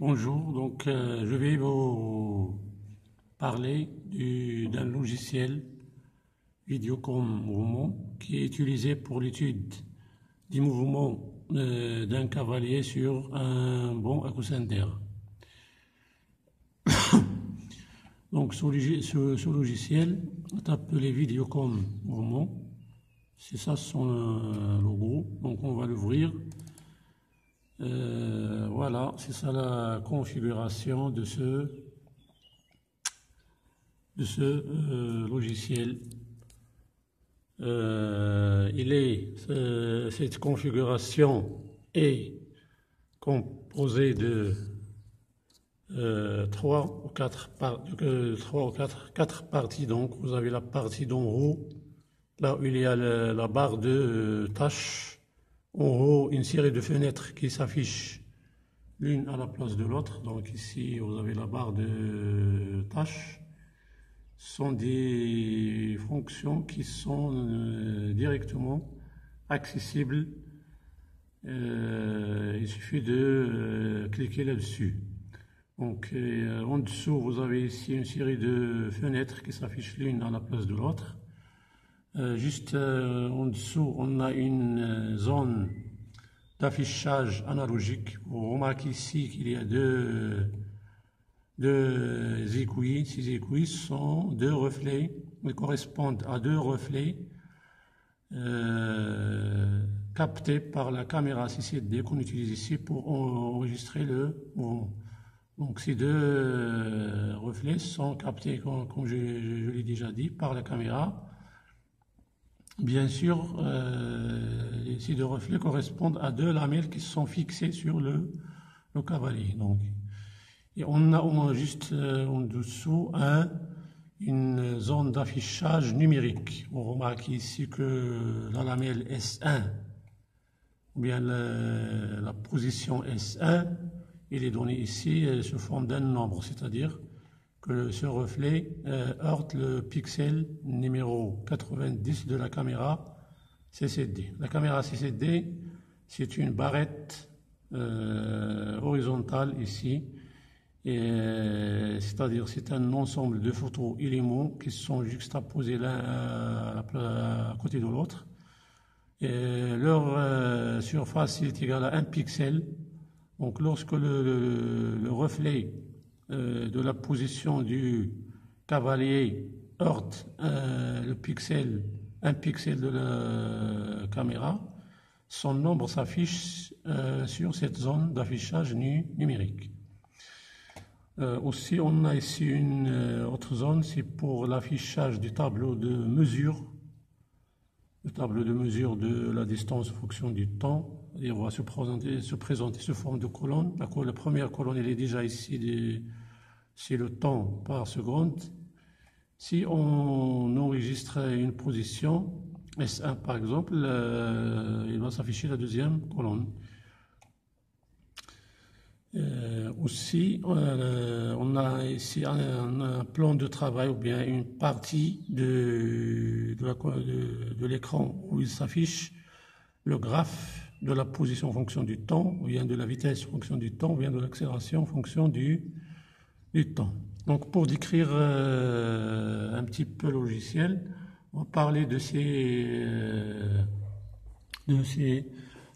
Bonjour, donc euh, je vais vous parler d'un logiciel mouvement qui est utilisé pour l'étude du mouvement euh, d'un cavalier sur un bon d'air. donc ce, logiciel est appelé Videocom mouvement, c'est ça son euh, logo, donc on va l'ouvrir. Euh, voilà, c'est ça la configuration de ce, de ce euh, logiciel. Euh, il est, cette configuration est composée de trois ou quatre, trois ou quatre, quatre parties. Donc, vous avez la partie d'en haut, là où il y a la barre de tâches en haut une série de fenêtres qui s'affichent l'une à la place de l'autre. Donc ici, vous avez la barre de tâches. Ce sont des fonctions qui sont euh, directement accessibles. Euh, il suffit de euh, cliquer là-dessus. Donc en dessous, vous avez ici une série de fenêtres qui s'affichent l'une à la place de l'autre. Euh, juste euh, en dessous, on a une euh, zone d'affichage analogique. Vous remarquez ici qu'il y a deux, deux. Ces aiguilles sont deux reflets. Elles correspondent à deux reflets captés par la caméra CCD qu'on utilise ici pour enregistrer le mouvement. Donc ces deux reflets sont captés, comme, je l'ai déjà dit, par la caméra Bien sûr, euh, ces deux reflets correspondent à deux lamelles qui sont fixées sur le, le cavalier. Donc, et on a, juste euh, en dessous un, une zone d'affichage numérique. On remarque ici que la lamelle S1, ou bien la, position S1, il est donné ici euh, sous forme d'un nombre, c'est-à-dire que ce reflet euh, heurte le pixel numéro 90 de la caméra CCD. La caméra CCD, c'est une barrette euh, horizontale ici, c'est-à-dire c'est un ensemble de photos éléments qui sont juxtaposés l'un à, côté de l'autre. leur euh, surface est égale à un pixel. Donc lorsque le reflet euh, de la position du cavalier heurte euh, le pixel, un pixel de la caméra, son nombre s'affiche euh, sur cette zone d'affichage numérique. aussi, on a ici une autre zone, c'est pour l'affichage du tableau de mesure, le tableau de mesure de la distance en fonction du temps. Et on va se présenter, se présenter sous forme de colonne. La, première colonne, elle est déjà ici c'est le temps par seconde. Si on enregistre une position, S1 par exemple, euh, il va s'afficher la deuxième colonne. Euh, aussi, euh, on a ici un, plan de travail ou bien une partie de, de l'écran où il s'affiche le graphe de la position en fonction du temps, ou bien de la vitesse en fonction du temps, ou bien de l'accélération en fonction du, temps. Donc pour décrire euh, un petit peu le logiciel, on va parler de ces, euh,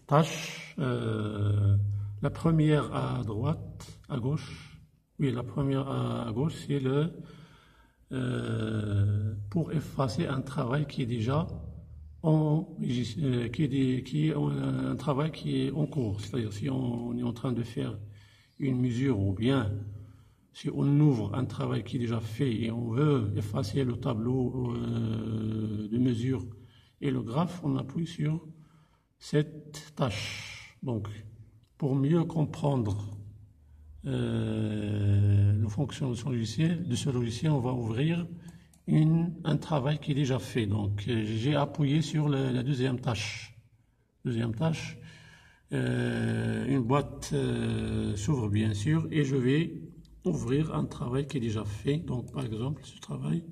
tâches. Euh, la première à droite, à gauche, oui, la première à gauche, c'est le pour effacer un travail qui est déjà en, qui est, est un travail qui est en cours. C'est-à-dire si on est en train de faire une mesure ou bien si on ouvre un travail qui est déjà fait et on veut effacer le tableau euh, de mesure et le graphe, on appuie sur cette tâche. Donc, pour mieux comprendre euh, le de ce logiciel, de ce logiciel, on va ouvrir un travail qui est déjà fait. Donc, euh, j'ai appuyé sur la deuxième tâche. Deuxième tâche, une boîte s'ouvre bien sûr et je vais ouvrir un travail qui est déjà fait. Donc, par exemple, ce travail,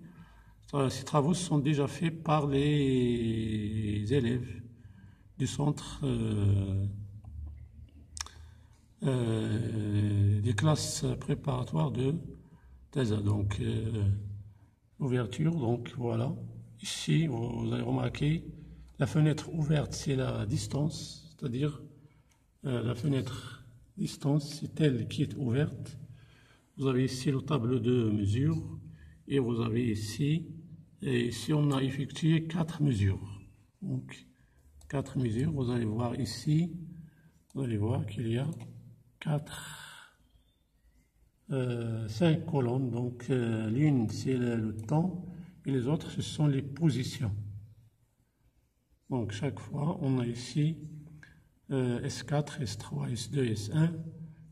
ces travaux sont déjà faits par les élèves du centre euh, euh, des classes préparatoires de TESA. Donc, donc voilà. Ici, vous, avez remarqué, la fenêtre ouverte, c'est la distance, c'est-à-dire euh, la fenêtre distance, c'est elle qui est ouverte. Vous avez ici le tableau de mesure et vous avez ici, et ici on a effectué quatre mesures. Donc, quatre mesures, vous allez voir ici, vous allez voir qu'il y a quatre, euh, cinq colonnes. Donc euh, l'une c'est le, temps et les autres ce sont les positions. Donc chaque fois on a ici S4, S3, S2, S1.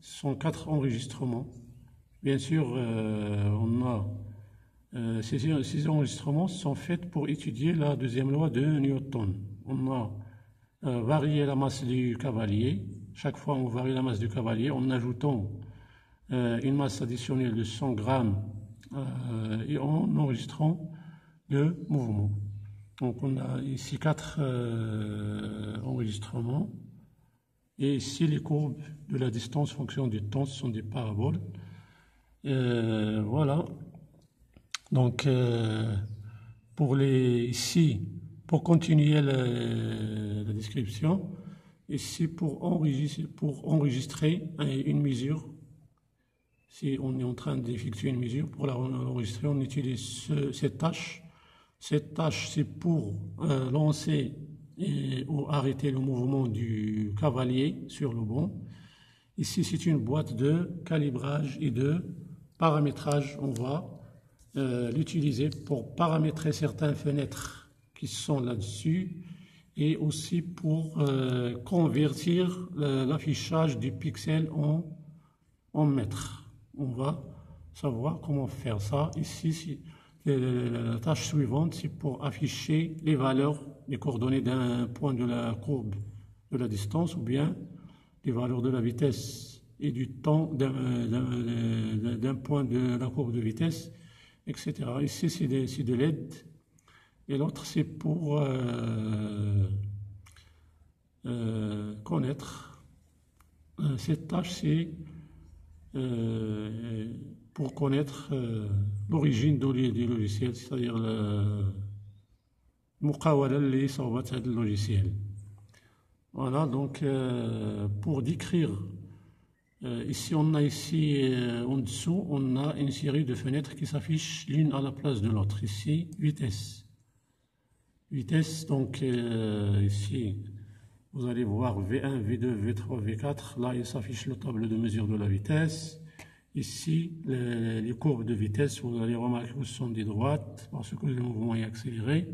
Ce sont quatre enregistrements. Bien sûr, euh, on a ces, ces, enregistrements sont faits pour étudier la deuxième loi de Newton. On a varié la masse du cavalier chaque fois, on varie la masse du cavalier en ajoutant une masse additionnelle de 100 grammes euh, et en enregistrant le mouvement. Donc, on a ici quatre euh, enregistrements. Et ici, les courbes de la distance fonction du temps, sont des paraboles. voilà. Donc, pour les ici, pour continuer la description, Ici, pour enregistrer, pour enregistrer une mesure, si on est en train d'effectuer une mesure, pour l'enregistrer, on utilise cette tâche. Cette tâche, c'est pour euh, lancer ou arrêter le mouvement du cavalier sur le banc. Ici, c'est une boîte de calibrage et de paramétrage. On va euh, l'utiliser pour paramétrer certaines fenêtres qui sont là-dessus et aussi pour euh, convertir l'affichage du pixel en, en mètres. On va savoir comment faire ça. Ici, la tâche suivante, c'est pour afficher les valeurs, les coordonnées d'un point de la courbe de la distance ou bien les valeurs de la vitesse et du temps d'un point de la courbe de vitesse, etc. Ici, c'est de, de l'aide et l'autre, c'est pour euh, euh, connaître. Euh, cette tâche, c'est pour connaître l'origine du logiciel, c'est-à-dire le le logiciel. Voilà, donc pour décrire, ici on a ici en dessous, on a une série de fenêtres qui s'affichent l'une à la place de l'autre. Ici, vitesse vitesse. Donc euh, ici, vous allez voir V1, V2, V3, V4. Là, il s'affiche le tableau de mesure de la vitesse. Ici, les, courbes de vitesse, vous allez remarquer que ce sont des droites parce que le mouvement est accéléré.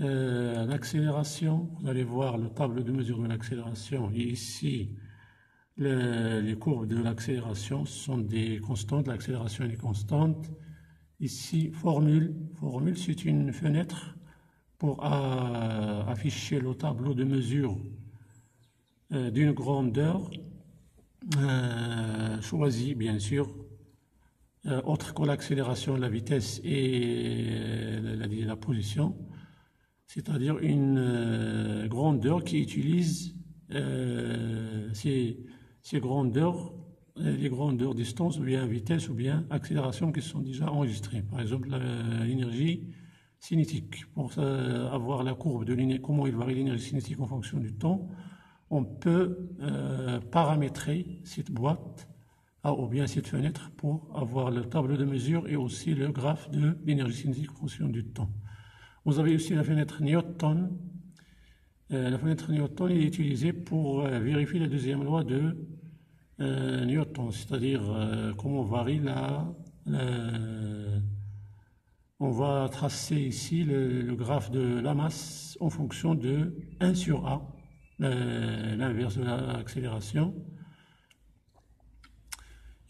Euh, l'accélération, vous allez voir le tableau de mesure de l'accélération. Ici, les courbes de l'accélération sont des constantes. L'accélération est constante. Ici, formule. Formule, c'est une fenêtre pour euh, afficher le tableau de mesure euh, d'une grandeur euh, choisie, bien sûr, autre que l'accélération, la vitesse et la, position, c'est-à-dire une grandeur qui utilise ces, ces, grandeurs, les grandeurs distance ou bien vitesse ou bien accélération qui sont déjà enregistrées. Par exemple, l'énergie cinétique. Pour avoir la courbe de comment il varie l'énergie cinétique en fonction du temps, on peut euh, paramétrer cette boîte ah, ou bien cette fenêtre pour avoir le tableau de mesure et aussi le graphe de l'énergie cinétique en fonction du temps. Vous avez aussi la fenêtre Newton. Euh, la fenêtre Newton est utilisée pour euh, vérifier la deuxième loi de Newton, c'est-à-dire comment varie la, la on va tracer ici le, graphe de la masse en fonction de 1 sur A, l'inverse de l'accélération.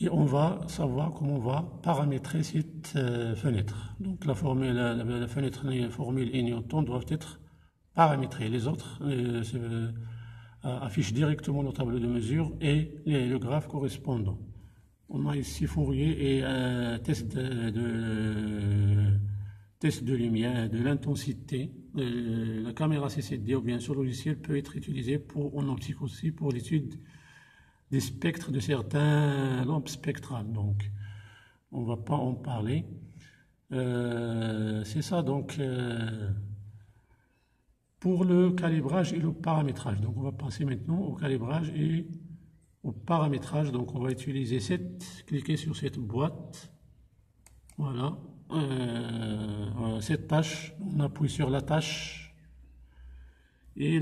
Et on va savoir comment on va paramétrer cette euh, fenêtre. Donc la, formule, la, fenêtre, la formule et Newton doivent être paramétrées. Les autres euh, euh, affichent directement le tableau de mesure et le graphe correspondant. On a ici Fourier et un test de, test de lumière, de l'intensité. Euh, la caméra CCD ou bien ce logiciel peut être utilisé pour, en optique aussi pour l'étude des spectres de certains lampes spectrales. Donc, on ne va pas en parler. Euh, c'est ça, donc, euh, pour le calibrage et le paramétrage. Donc, on va passer maintenant au calibrage et au paramétrage. Donc, on va utiliser cette, cliquer sur cette boîte. Voilà. Euh, cette tâche, on appuie sur la tâche et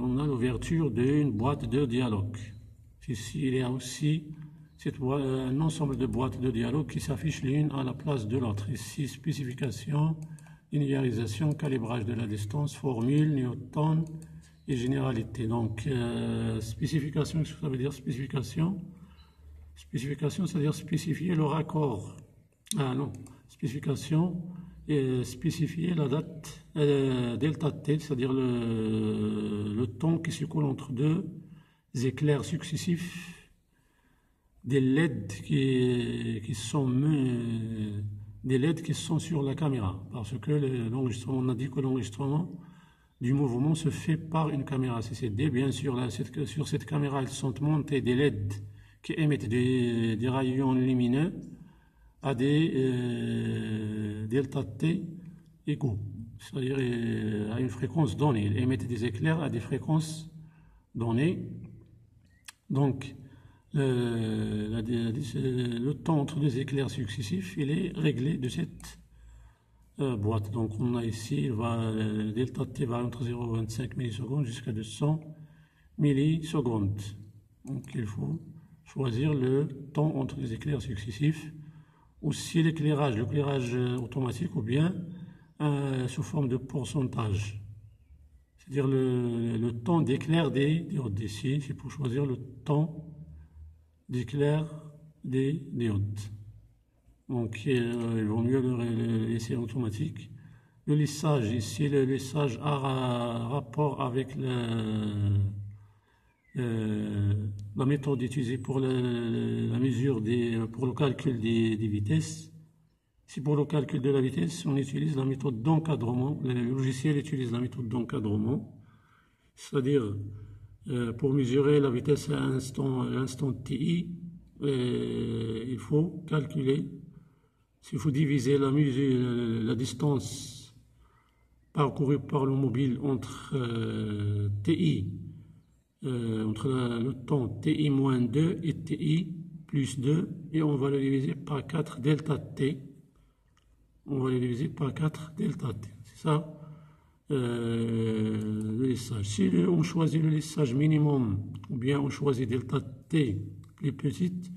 on a l'ouverture d'une boîte de dialogue. Ici, il y a aussi un ensemble de boîtes de dialogue qui s'affichent l'une à la place de l'autre. Ici, spécification, linéarisation, calibrage de la distance, formule, Newton et généralité. Donc, euh, spécification, qu'est-ce que ça veut dire spécification? Spécification, c'est-à-dire spécifier le raccord. Ah non, spécification, et spécifier la date euh, delta t, c'est-à-dire le, le temps qui se coule entre deux éclairs successifs, des LED qui, qui sont des LED qui sont sur la caméra, parce que l'enregistrement, on a dit que l'enregistrement du mouvement se fait par une caméra CCD. Bien sûr, sur cette caméra, ils sont montés des LED qui émettent des, rayons lumineux à des euh, delta T égaux, c'est-à-dire euh, à une fréquence donnée. Ils émettent des éclairs à des fréquences données. Donc, le, temps entre les éclairs successifs, il est réglé de cette euh, boîte. Donc, on a ici, delta t va entre 0,25 millisecondes jusqu'à 200 millisecondes. Donc, il faut choisir le temps entre les éclairs successifs. Aussi l'éclairage, l'éclairage automatique ou bien euh, sous forme de pourcentage c'est-à-dire le, temps d'éclair des diodes ici, c'est pour choisir le temps d'éclair des diodes. Donc euh, il vaut mieux le laisser automatique. Le lissage, ici le lissage a rapport avec la méthode utilisée pour la, mesure des, pour le calcul des vitesses. Si pour le calcul de la vitesse, on utilise la méthode d'encadrement, le logiciel utilise la méthode d'encadrement, c'est-à-dire euh, pour mesurer la vitesse à l'instant TI, euh, il faut calculer, s'il faut diviser la, distance parcourue par le mobile entre euh, TI, entre le temps TI-2 et TI plus 2, et on va le diviser par 4 delta T, on va les diviser par 4 delta t. C'est ça? Euh, le lissage. Si on choisit le lissage minimum ou bien on choisit delta t plus petite,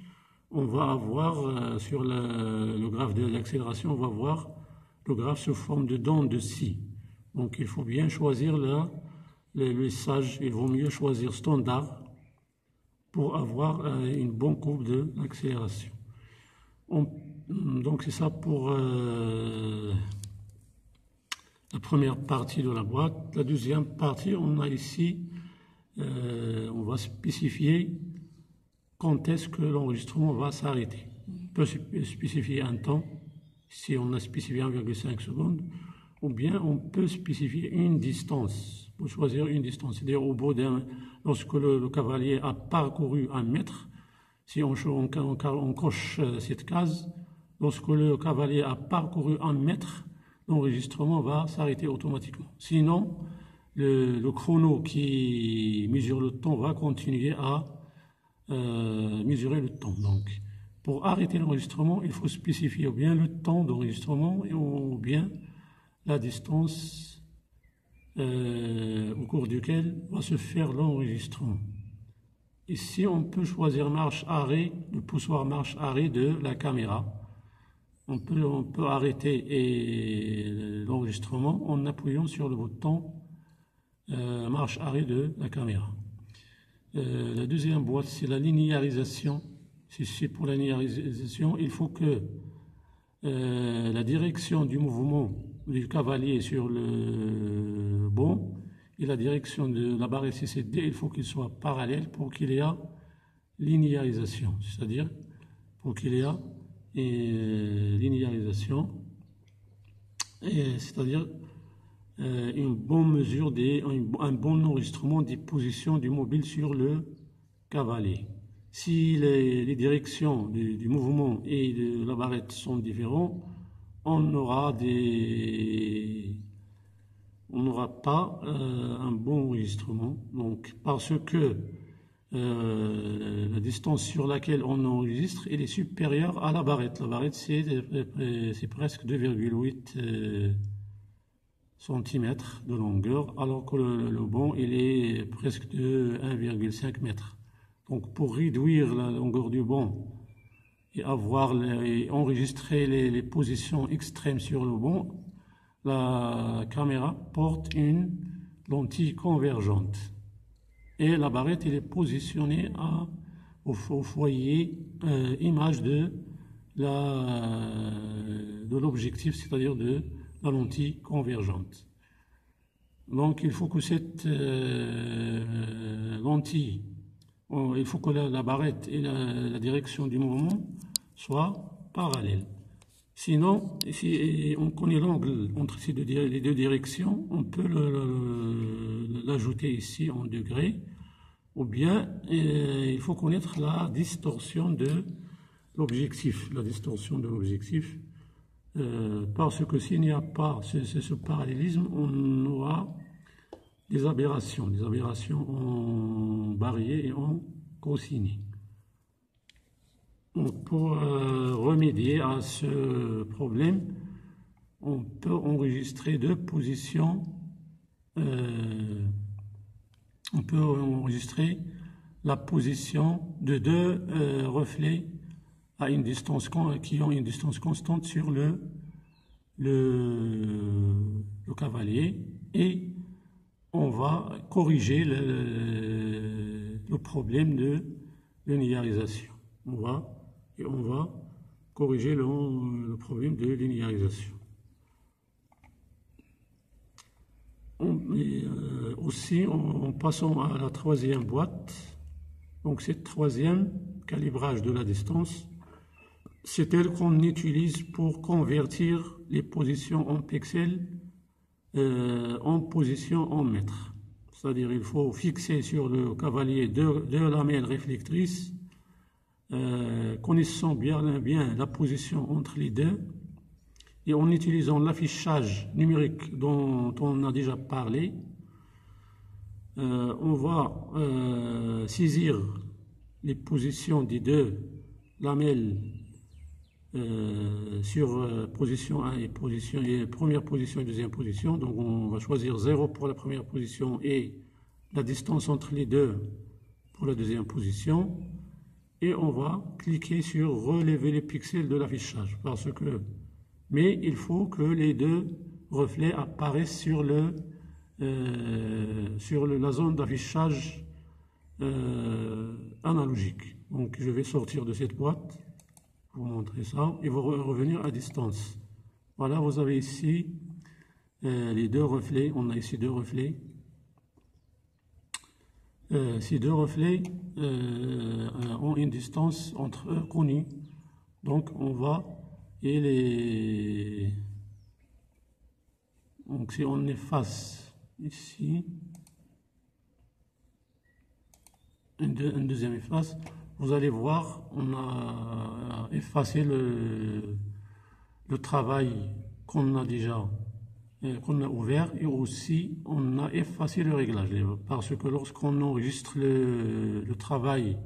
on va avoir euh, sur le graphe de l'accélération, on va voir le graphe sous forme de dents de scie. Donc il faut bien choisir là, le lissage, il vaut mieux choisir standard pour avoir euh, une bonne courbe de. Donc c'est ça pour euh, la première partie de la boîte. La deuxième partie, on a ici, euh, on va spécifier quand est-ce que l'enregistrement va s'arrêter. On peut spécifier un temps, si on a spécifié 1,5 secondes, ou bien on peut spécifier une distance, pour choisir une distance. C'est-à-dire au bout d'un, lorsque le, cavalier a parcouru un mètre, si on, on coche euh, cette case, Lorsque le cavalier a parcouru un mètre, l'enregistrement va s'arrêter automatiquement. Sinon, le, chrono qui mesure le temps va continuer à euh, mesurer le temps. Donc, pour arrêter l'enregistrement, il faut spécifier bien le temps d'enregistrement ou bien la distance euh, au cours duquel va se faire l'enregistrement. Ici, on peut choisir marche arrêt, le poussoir marche arrêt de la caméra on peut, arrêter l'enregistrement en appuyant sur le bouton euh, marche arrêt de la caméra. Euh, la deuxième boîte, c'est la linéarisation. Si pour la linéarisation, il faut que la direction du mouvement du cavalier sur le bon et la direction de la barre CCD, il faut qu'ils soient parallèles pour qu'il y ait linéarisation, c'est-à-dire pour qu'il y ait euh, linéarisation, c'est-à-dire euh, une bonne mesure, des, un bon enregistrement des positions du mobile sur le cavalier. si les, directions du, mouvement et de la barrette sont différents, on n'aura pas euh, un bon enregistrement. Donc, parce que euh, la distance sur laquelle on enregistre est supérieure à la barrette. La barrette, c'est presque 2,8 cm de longueur, alors que le, le bon, il est presque de 1,5 m. Donc pour réduire la longueur du bon et avoir enregistrer les, positions extrêmes sur le bon, la caméra porte une lentille convergente. Et la barrette elle est positionnée au, foyer euh, image de l'objectif, c'est-à-dire de la lentille convergente. Donc il faut que cette euh, lentille, il faut que la, barrette et la, direction du mouvement soient parallèles. Sinon, si on connaît l'angle entre ces deux, les deux directions, on peut l'ajouter ici en degrés, ou bien euh, il faut connaître la distorsion de l'objectif, la distorsion de l'objectif euh, parce que s'il n'y a pas ce, parallélisme, on aura des aberrations, des aberrations en Barrier et en cosiné. pour euh, remédier à ce problème, on peut enregistrer deux positions, euh, on peut enregistrer la position de deux reflets à une distance, qui ont une distance constante sur le, le cavalier et on va corriger le, problème de linéarisation. On va, et on va corriger le, le problème de linéarisation. Euh, aussi, en, en, passant à la troisième boîte, donc cette troisième calibrage de la distance, c'est elle qu'on utilise pour convertir les positions en pixels euh, en position en mètres. C'est-à-dire il faut fixer sur le cavalier deux, lamelles réflectrices, euh, connaissant bien, bien la position entre les deux, et en utilisant l'affichage numérique dont on a déjà parlé, euh, on va saisir les positions des deux lamelles euh, sur euh, position 1 et, position, et première position et deuxième position. Donc on va choisir 0 pour la première position et la distance entre les deux pour la deuxième position. Et on va cliquer sur relever les pixels de l'affichage. Parce que, mais il faut que les deux reflets apparaissent sur, le, euh, sur la zone d'affichage analogique. Donc je vais sortir de cette boîte vous montrer ça et vous revenir à distance. Voilà, vous avez ici euh, les deux reflets. On a ici deux reflets. Euh, ces deux reflets euh, ont une distance entre eux connue. Donc on va et les donc si on efface ici une, deuxième efface, vous allez voir, on a effacé le, travail qu'on a déjà euh, qu'on a ouvert et aussi on a effacé le réglage parce que lorsqu'on enregistre le, travail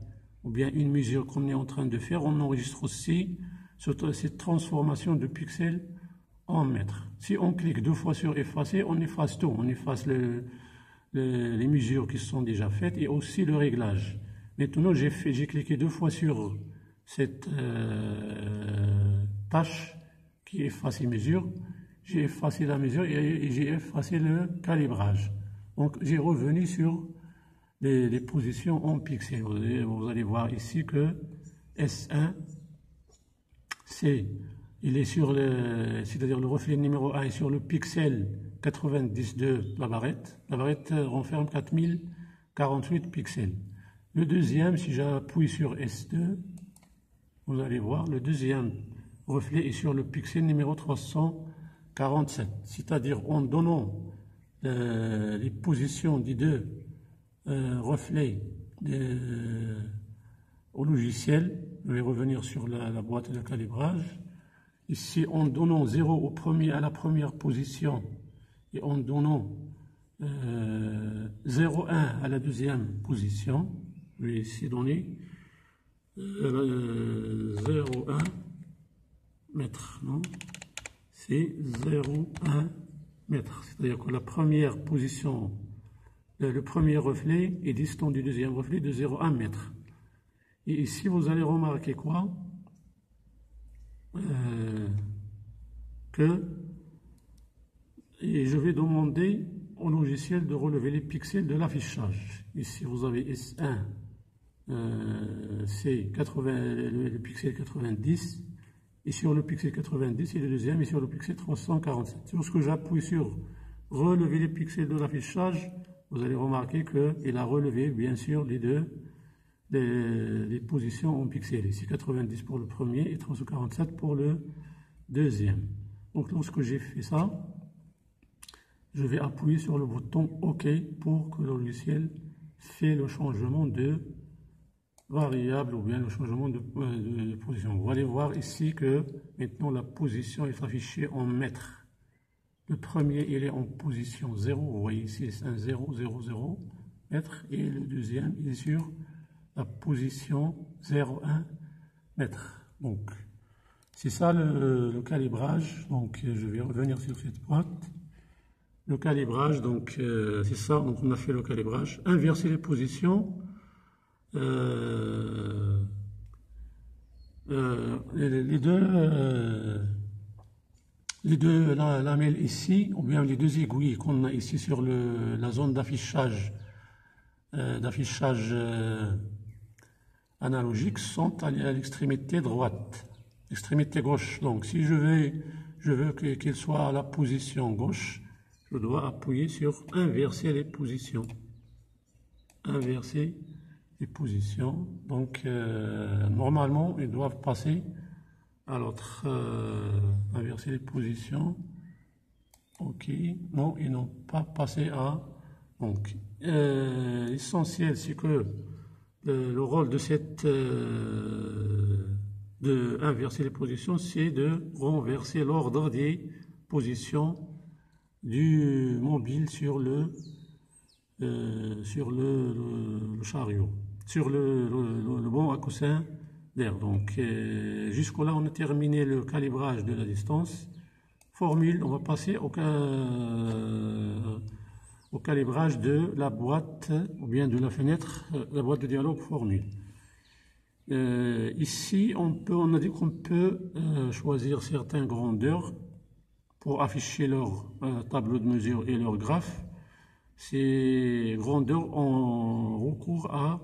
ou bien une mesure qu'on est en train de faire, on enregistre aussi cette transformation de pixels en mètres. Si on clique deux fois sur effacer, on efface tout, on efface le, les mesures qui sont déjà faites et aussi le réglage. Maintenant, j'ai cliqué deux fois sur cette euh, tâche qui efface les mesures. J'ai effacé la mesure et, j'ai effacé le calibrage. Donc, j'ai revenu sur les, positions en pixels. Vous allez, voir ici que S1, c'est il est sur le, c'est-à-dire le reflet numéro 1 est sur le pixel 90 de la barrette. La barrette renferme 4048 pixels. Le deuxième, si j'appuie sur S2, vous allez voir, le deuxième reflet est sur le pixel numéro 347. C'est-à-dire en donnant euh, les positions des deux euh, reflets euh, logiciel, je vais revenir sur la, boîte de calibrage. Ici, en donnant 0 au premier, à la première position et en donnant euh, 0,1 à la deuxième position, donner euh, 0,1 mètre, non? C'est 0,1 mètre. C'est-à-dire que la première position, le, premier reflet est distant du deuxième reflet de 0,1 mètre. Et ici, vous allez remarquer quoi? Euh, Que et je vais demander au logiciel de relever les pixels de l'affichage. Ici, vous avez S1, euh, c'est 80, le, pixel 90, et sur le pixel 90, et le deuxième est sur le pixel 347. Lorsque j'appuie sur relever les pixels de l'affichage, vous allez remarquer qu'il a relevé, bien sûr, les deux les, positions en pixels. Ici, 90 pour le premier et 347 pour le deuxième. Donc, lorsque j'ai fait ça, je vais appuyer sur le bouton OK pour que le logiciel fait le changement de variable ou bien le changement de, euh, position. Vous allez voir ici que maintenant la position est affichée en mètres. Le premier, il est en position 0. Vous voyez ici, c'est un 0, 0, 0 mètre. Et le deuxième, il est sur la position 0,1 mètre. Donc, c'est ça le, calibrage. Donc, je vais revenir sur cette boîte. Le calibrage, donc, euh, c'est ça. Donc, on a fait le calibrage. Inverser les positions. Euh, euh, les, deux, les deux lamelles ici, ou bien les deux aiguilles qu'on a ici sur la zone d'affichage, analogiques sont à l'extrémité droite, extrémité gauche. Donc si je veux qu'il soit à la position gauche, je dois appuyer sur inverser les positions. Inverser positions. Donc euh, normalement, ils doivent passer à l'autre. Euh, inverser les positions. Ok. Non, ils n'ont pas passé à. Donc euh, l'essentiel, c'est que le, rôle de cette euh, de inverser les positions, c'est de renverser l'ordre des positions du mobile sur le euh, sur le, chariot, sur le, bon à coussin d'air. Donc euh, là, on a terminé le calibrage de la distance. Formule, on va passer au au calibrage de la boîte ou bien de la fenêtre, euh, la boîte de dialogue formule. Euh, ici, on, peut, on a dit qu'on peut euh, choisir certaines grandeurs pour afficher leur tableau de mesure et leur graphe. Ces grandeurs ont recours à,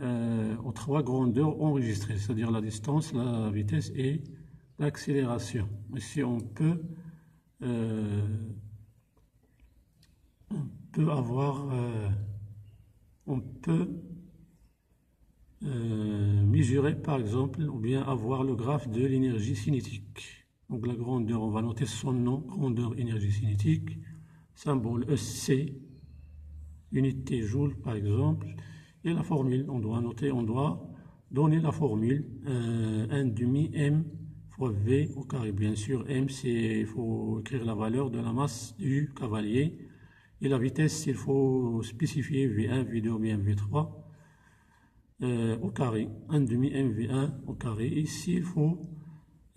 aux trois grandeurs enregistrées, c'est-à-dire la distance, la vitesse et l'accélération. Ici, on peut on peut avoir, euh, on peut euh, mesurer par exemple, ou bien avoir le graphe de l'énergie cinétique. Donc la grandeur, on va noter son nom, grandeur énergie cinétique, symbole EC, unité joule par exemple, et la formule, on doit noter, on doit donner la formule, euh, 1 demi m fois v au carré. Bien sûr, m, il faut écrire la valeur de la masse du cavalier, et la vitesse, il faut spécifier V1, V2 bien V3 euh, au carré. 1 demi MV1 au carré. Ici, il faut,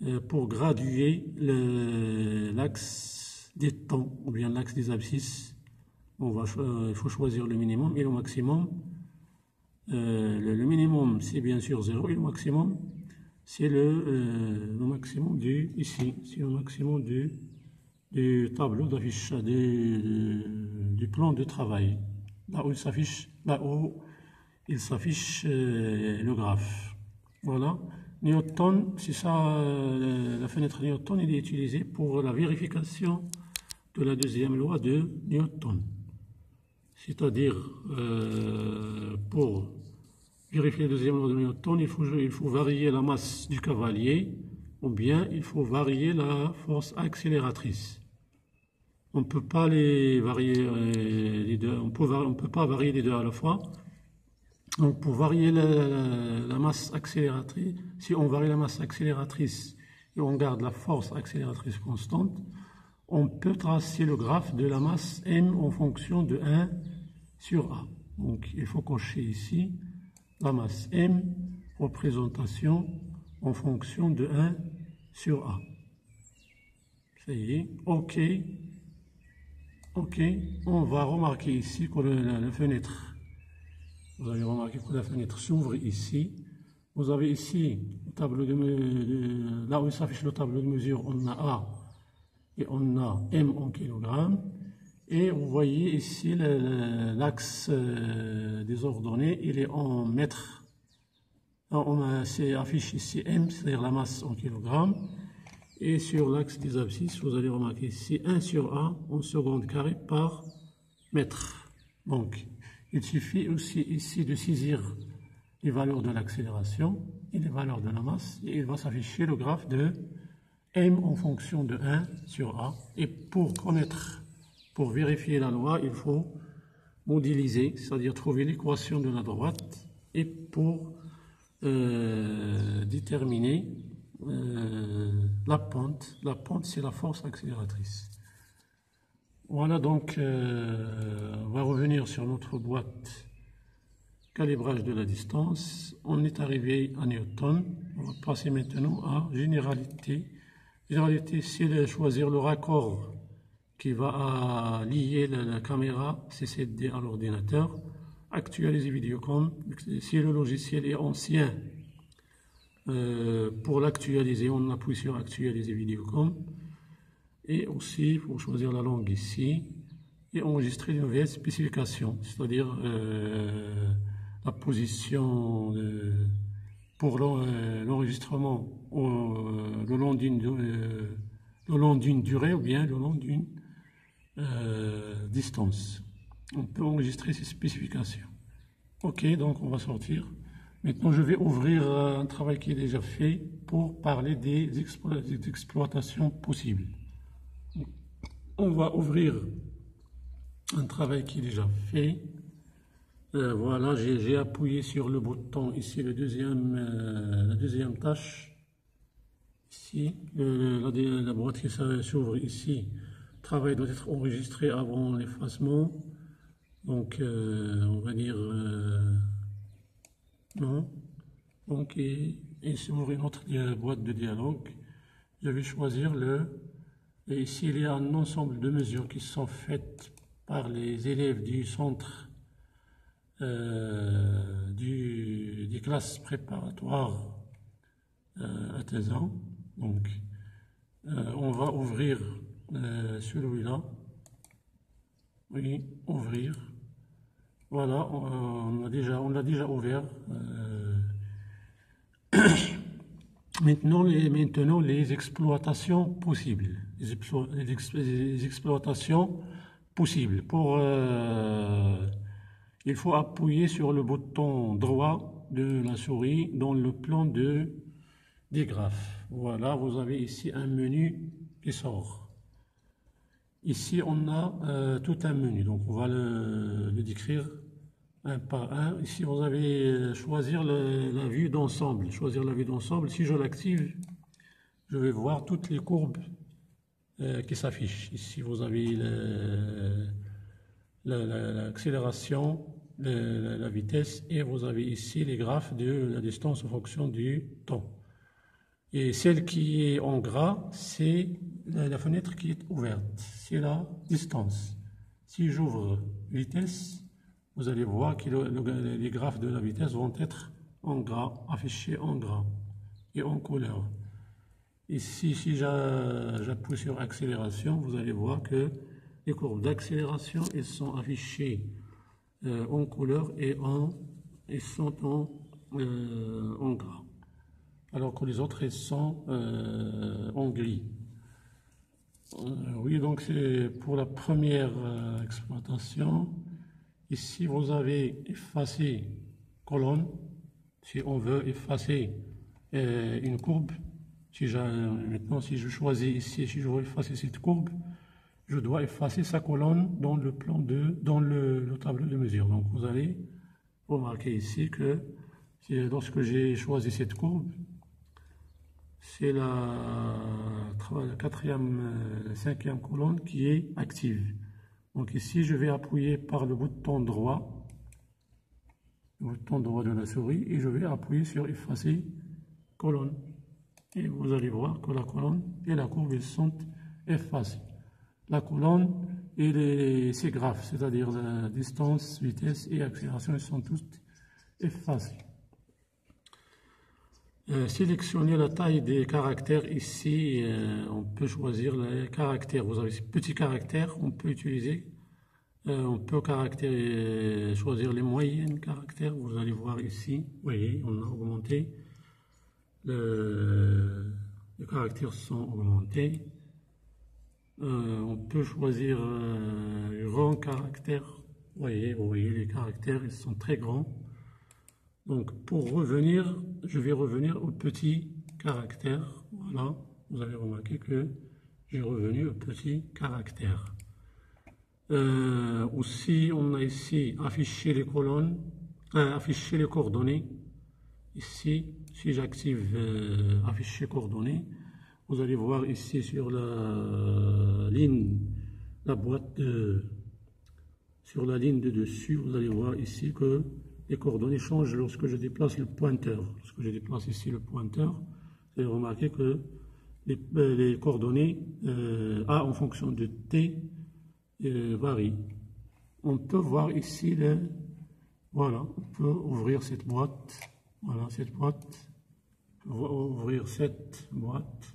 euh, pour graduer l'axe des temps, ou bien l'axe des abscisses, va, il faut choisir le minimum et le maximum. Euh, le, minimum, c'est bien sûr 0 et le maximum, c'est le, le maximum du, ici, c'est le maximum du du tableau d'affichage du, plan de travail, là où il s'affiche, là où il s'affiche euh, le graphe. Voilà. Newton, c'est ça, euh, la fenêtre Newton, il est utilisée pour la vérification de la deuxième loi de Newton. C'est-à-dire, euh, pour vérifier la deuxième loi de Newton, il faut, varier la masse du cavalier ou bien il faut varier la force accélératrice. On ne peut pas les varier euh, les deux, on peut, peut pas varier les deux à la fois. Donc pour varier la, masse accélératrice, si on varie la masse accélératrice et on garde la force accélératrice constante, on peut tracer le graphe de la masse m en fonction de 1 sur a. Donc il faut cocher ici la masse m, représentation en fonction de 1 sur a. Ça y est, OK. OK, on va remarquer ici que la fenêtre vous avez remarqué que la fenêtre s'ouvre ici. Vous avez ici, le tableau de, là où s'affiche le tableau de mesure, on a A et on a M en kilogrammes. Et vous voyez ici l'axe euh, des ordonnées, il est en mètres. On affiche ici M, c'est-à-dire la masse en kilogrammes. Et sur l'axe des abscisses, vous allez remarquer ici 1 sur A en seconde carrée par mètre. Donc, il suffit aussi ici de saisir les valeurs de l'accélération et les valeurs de la masse et il va s'afficher le graphe de m en fonction de 1 sur a. Et pour connaître, pour vérifier la loi, il faut modéliser, c'est-à-dire trouver l'équation de la droite et pour euh, déterminer euh, la pente. La pente, c'est la force accélératrice. Voilà donc, euh, on va revenir sur notre boîte calibrage de la distance. On est arrivé à Newton. On va passer maintenant à généralité. Généralité, c'est choisir le raccord qui va lier la, caméra CCD à l'ordinateur. Actualiser Videocom. Si le logiciel est ancien, euh, pour l'actualiser, on appuie sur Actualiser Videocom. Et aussi, il faut choisir la langue ici et enregistrer une nouvelles spécifications, c'est-à-dire euh, la position pour euh, l'enregistrement le long d'une durée ou bien le long d'une distance. On peut enregistrer ces spécifications. Ok, donc on va sortir. Maintenant, je vais ouvrir un travail qui est déjà fait pour parler des exploitations possibles on va ouvrir un travail qui est déjà fait. Euh, voilà, j'ai appuyé sur le bouton ici, euh, la deuxième tâche. Ici, la, boîte qui s'ouvre ici. Travail doit être enregistré avant l'effacement. Donc, euh, on va dire non. Donc, et, et s'ouvre une autre boîte de dialogue. Je vais choisir le et ici, il y a un ensemble de mesures qui sont faites par les élèves du centre euh, du, des classes préparatoires euh, à 13 ans. Donc, euh, on va ouvrir celui-là. Oui, ouvrir. Voilà, on, a déjà, on l'a déjà ouvert. maintenant, les, maintenant, les exploitations possibles les, exploitations possibles. Pour, euh, il faut appuyer sur le bouton droit de la souris dans le plan de, des graphes. Voilà, vous avez ici un menu qui sort. Ici, on a euh, tout un menu, donc on va le, décrire un par un. Ici, vous avez euh, choisir la vue d'ensemble. Choisir la vue d'ensemble. Si je l'active, je vais voir toutes les courbes euh, qui s'affiche. Ici, vous avez l'accélération, la, vitesse, et vous avez ici les graphes de la distance en fonction du temps. Et celle qui est en gras, c'est la, fenêtre qui est ouverte, c'est la distance. Si j'ouvre vitesse, vous allez voir que les graphes de la vitesse vont être en gras, affichés en gras et en couleur. Ici, si j'appuie sur accélération, vous allez voir que les courbes d'accélération elles sont affichées euh, en couleur et sont en, euh, en, gras, alors que les autres sont euh, en gris. oui, donc c'est pour la première exploitation. Ici, vous avez effacé colonne. Si on veut effacer une courbe, si maintenant, si je choisis ici, si je veux effacer cette courbe, je dois effacer sa colonne dans le plan de, dans le, tableau de mesure. Donc vous allez remarquez ici que lorsque j'ai choisi cette courbe, c'est la, quatrième, euh, cinquième colonne qui est active. Donc ici, je vais appuyer par le bouton droit, le bouton droit de la souris, et je vais appuyer sur effacer colonne. Et vous allez voir que la colonne et la courbe sont effacées. La colonne et ses graphes, c'est-à-dire la distance, vitesse et accélération, sont toutes effacées. Euh, sélectionner la taille des caractères ici, euh, on peut choisir les caractères. Vous avez ces petits caractères, on peut utiliser, euh, on peut choisir les moyennes caractères. Vous allez voir ici, vous voyez, on a augmenté, les caractères sont augmentés. on peut choisir les grands caractères. Vous voyez, vous voyez, les caractères, ils sont très grands. Donc, pour revenir, je vais revenir au petit caractère. Voilà, vous avez remarqué que j'ai revenu au petit caractère. Euh, aussi, on a ici affiché les colonnes, euh, afficher les coordonnées. Ici, si j'active euh, afficher coordonnées, vous allez voir ici sur la ligne, la boîte de, sur la ligne de dessus, vous allez voir ici que les coordonnées changent lorsque je déplace le pointeur. Lorsque je déplace ici le pointeur, vous allez remarquer que les, euh, coordonnées euh, A en fonction de T euh, varient. On peut voir ici le... Voilà, on peut ouvrir cette boîte. Voilà, cette boîte. ouvrir cette boîte.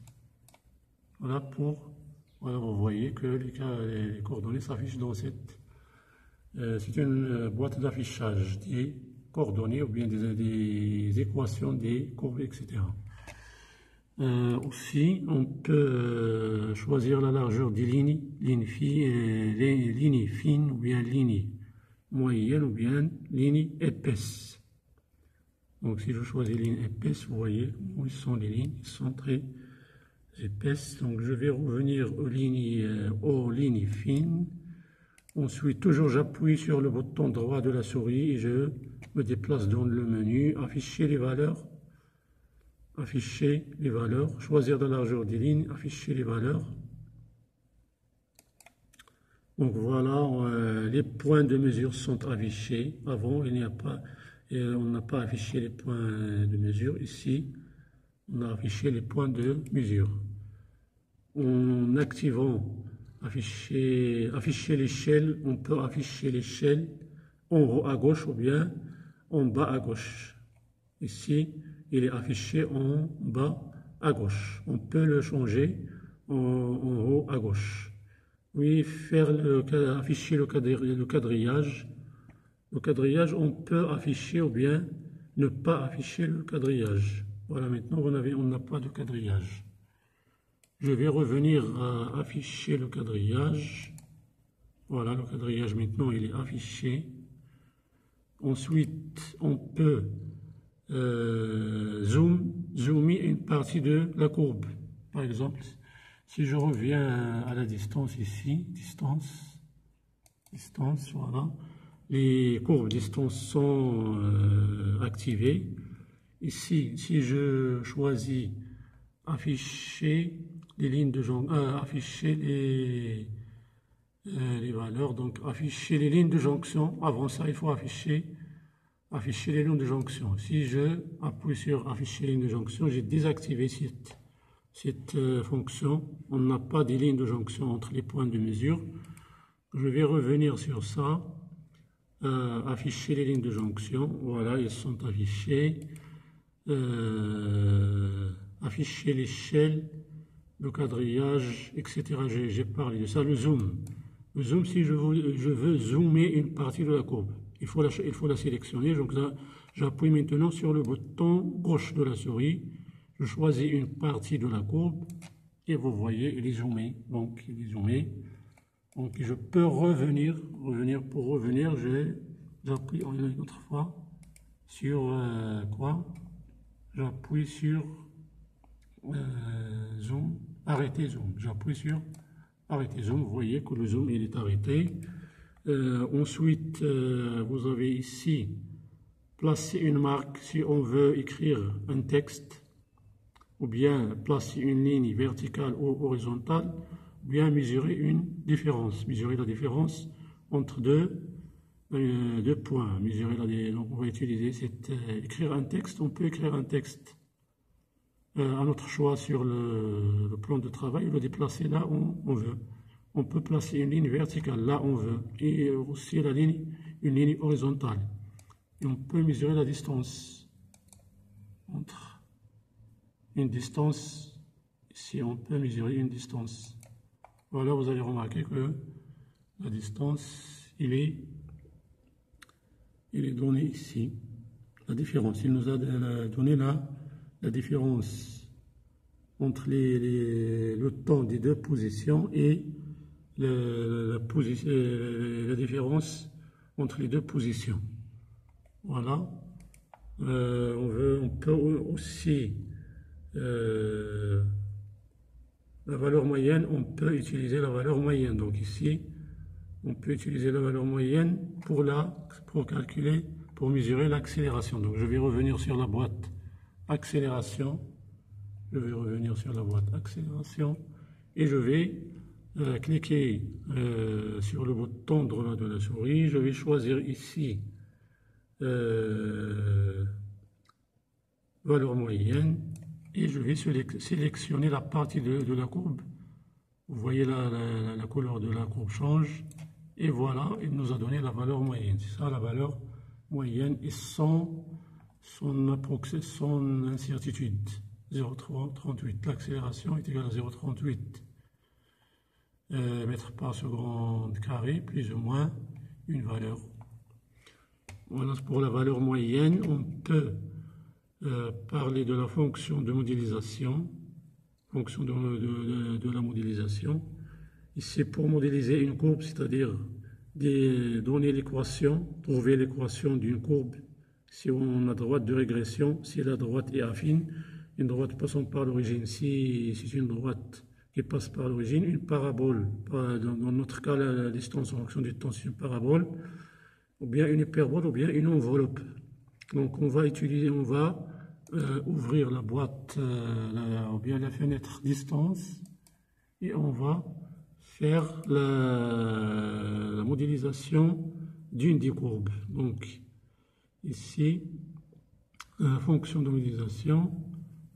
Voilà pour... Voilà, vous voyez que les, les coordonnées s'affichent dans cette c'est une euh, boîte d'affichage des coordonnées ou bien des, équations des courbes, etc. Euh, aussi, on peut choisir la largeur des lignes, lignes, fines ou bien lignes moyennes ou bien lignes épaisses. Donc si je choisis lignes épaisses, vous voyez où sont les lignes, ils sont très épaisses. Donc je vais revenir aux lignes, aux lignes fines Ensuite, toujours j'appuie sur le bouton droit de la souris et je me déplace dans le menu, afficher les valeurs, afficher les valeurs, choisir la largeur des lignes, afficher les valeurs. Donc voilà, euh, les points de mesure sont affichés. Avant, il n'y a pas, on n'a pas affiché les points de mesure. Ici, on a affiché les points de mesure. En activant afficher, l'échelle, on peut afficher l'échelle en haut à gauche ou bien en bas à gauche. Ici, il est affiché en bas à gauche. On peut le changer en, haut à gauche. Oui, faire le, afficher le, le quadrillage. Le quadrillage, on peut afficher ou bien ne pas afficher le quadrillage. Voilà, maintenant on n'a pas de quadrillage. Je vais revenir à afficher le quadrillage. Voilà, le quadrillage maintenant il est affiché. Ensuite, on peut euh, zoom, zoomer une partie de la courbe. Par exemple, si je reviens à la distance ici, distance, distance, voilà, les courbes distance sont euh, activées. Ici, si je choisis afficher les lignes de jonction, euh, afficher les, euh, les valeurs, donc afficher les lignes de jonction. Avant ça, il faut afficher, les lignes de jonction. Si je appuie sur afficher les lignes de jonction, j'ai désactivé cette, cette euh, fonction. On n'a pas des lignes de jonction entre les points de mesure. Je vais revenir sur ça. afficher les lignes de jonction. Voilà, elles sont affichées. afficher l'échelle le quadrillage, etc. J'ai parlé de ça, le zoom. Le zoom, si je veux, zoomer une partie de la courbe, il faut la, sélectionner. Donc j'appuie maintenant sur le bouton gauche de la souris. Je choisis une partie de la courbe et vous voyez, il est zoomé. Donc, il est zoomé. Donc, je peux revenir, revenir pour revenir, j'appuie une autre fois sur euh, quoi? J'appuie sur euh, zoom arrêter zoom. J'appuie sur arrêter zoom. Vous voyez que le zoom est arrêté. Euh, ensuite, euh, vous avez ici placer une marque si on veut écrire un texte, ou bien placer une ligne verticale ou horizontale, ou bien mesurer une différence, mesurer la différence entre deux, euh, points. Mesurer la, donc on va utiliser écrire un texte, on peut écrire un texte à notre choix sur le, plan de travail, le déplacer là où on veut. On peut placer une ligne verticale là où on veut, et aussi la ligne, une ligne horizontale on peut mesurer la distance entre une distance, si on peut mesurer une distance. Voilà, vous allez remarquer que la distance, il est, il est donné ici. La différence, il nous a donné là la différence entre les, le temps des deux positions et la, position, la différence entre les deux positions. Voilà. Euh, on, veut, on peut aussi, euh, la valeur moyenne, on peut utiliser la valeur moyenne. Donc ici, on peut utiliser la valeur moyenne pour, la, pour calculer, pour mesurer l'accélération. Donc je vais revenir sur la boîte accélération. Je vais revenir sur la boîte accélération et je vais euh, cliquer sur le bouton droit de la souris. Je vais choisir ici euh, valeur moyenne et je vais sélectionner la partie de, la courbe. Vous voyez la, la, couleur de la courbe change et voilà, il nous a donné la valeur moyenne. C'est ça la valeur moyenne et son, son, incertitude. 0,38. L'accélération est égale à 0,38 euh, par seconde carré, plus ou moins une valeur voilà, pour la valeur moyenne, on peut euh, parler de la fonction de modélisation, fonction de, la modélisation. Ici, pour modéliser une courbe, c'est-à-dire donner l'équation, trouver l'équation d'une courbe. Si on a droite de régression, si la droite est affine, une droite passant par l'origine, si c'est une droite qui passe par l'origine, une parabole, dans notre cas, la distance en fonction du temps, c'est une parabole ou bien une hyperbole, ou bien une enveloppe. Donc on va utiliser, on va euh, ouvrir la boîte, euh, ou bien la fenêtre distance, et on va faire la, modélisation d'une des courbes. Donc ici, la fonction de modélisation,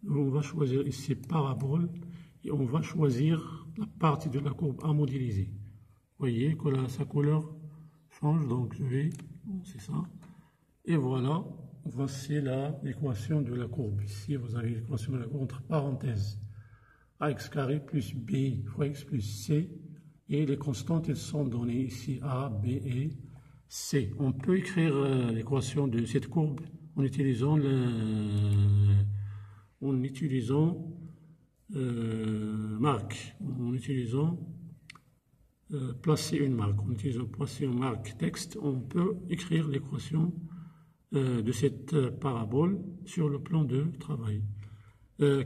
on va choisir ici parabole, et on va choisir la partie de la courbe à modéliser. Vous voyez que sa couleur change, donc je vais, c'est ça, et voilà, voici l'équation de la courbe. Ici, vous avez l'équation de la courbe entre parenthèses, ax carré plus b fois x plus c, et les constantes, elles sont données ici, a, b et c. On peut écrire euh, l'équation de cette courbe en utilisant en euh, marque, en utilisant euh, placer une marque. En utilisant placer une marque texte, on peut écrire l'équation euh, de cette euh, parabole sur le plan de travail.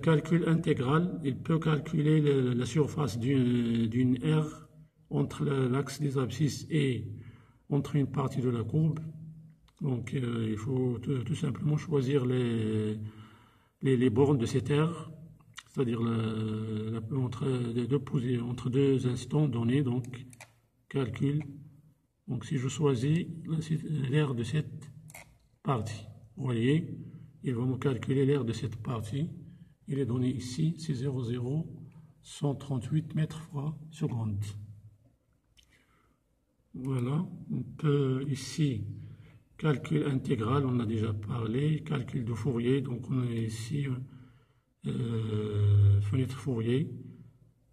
calcul intégral, il peut calculer la surface d'une R entre l'axe des abscisses et entre une partie de la courbe. Donc il faut tout simplement choisir les, les, bornes de cette R c'est-à-dire entre, deux, entre deux instants donnés, donc calcul. Donc si je choisis l'aire de cette partie, vous voyez, il va me calculer l'aire de cette partie. Il est donné ici, c'est 0,0138 mètres fois seconde. Voilà, on peut ici calcul intégral, on a déjà parlé, calcul de Fourier, donc on est ici euh, fenêtre Fourier.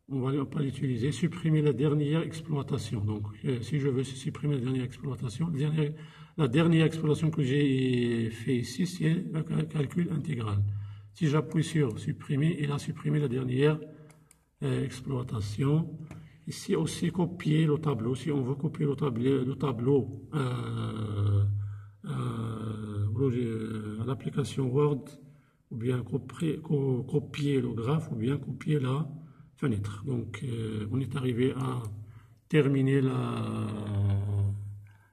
On va pas l'utiliser. Supprimer la dernière exploitation. Donc, euh, si je veux supprimer la dernière exploitation, la dernière, exploitation que j'ai fait ici, c'est le calcul intégral. Si j'appuie sur supprimer, il a supprimé la dernière euh, exploitation. Ici aussi, copier le tableau. Si on veut copier le tableau, le tableau à l'application Word, ou bien copier, le graphe, ou bien copier la fenêtre. Donc, euh, on est arrivé à terminer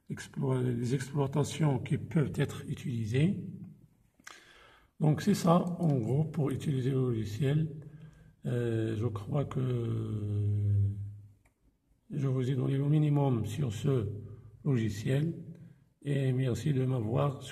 les exploitations qui peuvent être utilisées. Donc c'est ça en gros pour utiliser le logiciel. Euh, je crois que je vous ai donné le minimum sur ce logiciel et merci de m'avoir